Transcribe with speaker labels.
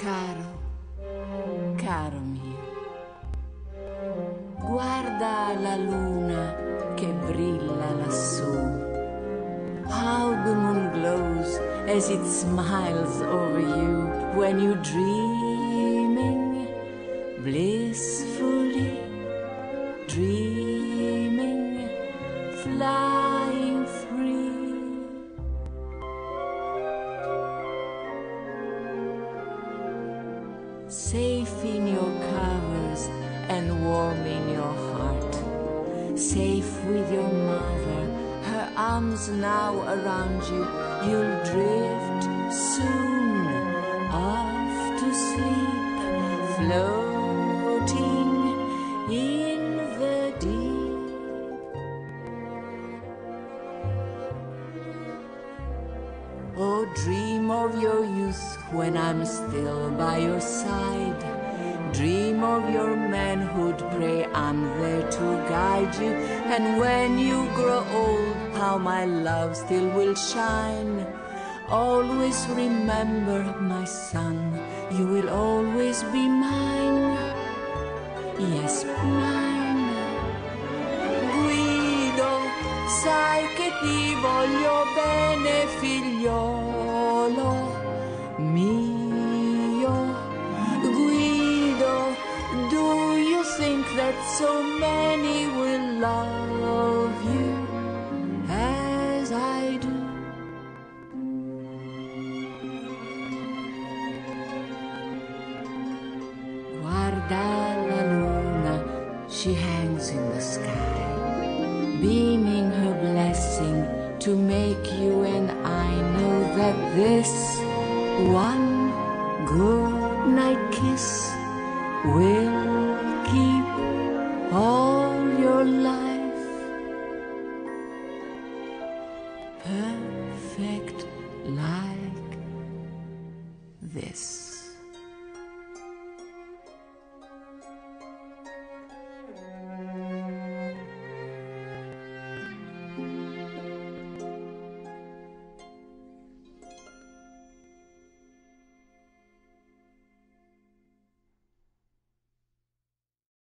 Speaker 1: Caro, caro mio, guarda la luna che brilla lassù. How the moon glows as it smiles over you when you dreaming blissfully dreaming fly. Safe in your covers and warm in your heart. Safe with your mother, her arms now around you. You'll drift soon off to sleep, floating in the deep. Oh, dream of your youth when I'm still by your side. Dream of your manhood, pray I'm there to guide you. And when you grow old, how my love still will shine. Always remember, my son, you will always be mine. Yes, mine. Guido, sai che ti voglio bene, figliolo mio. Guido, do you think that so many will love you as I do? Guarda la luna, she hangs in the sky, beaming her blessing to make you that this one good night kiss will keep all your life perfect this.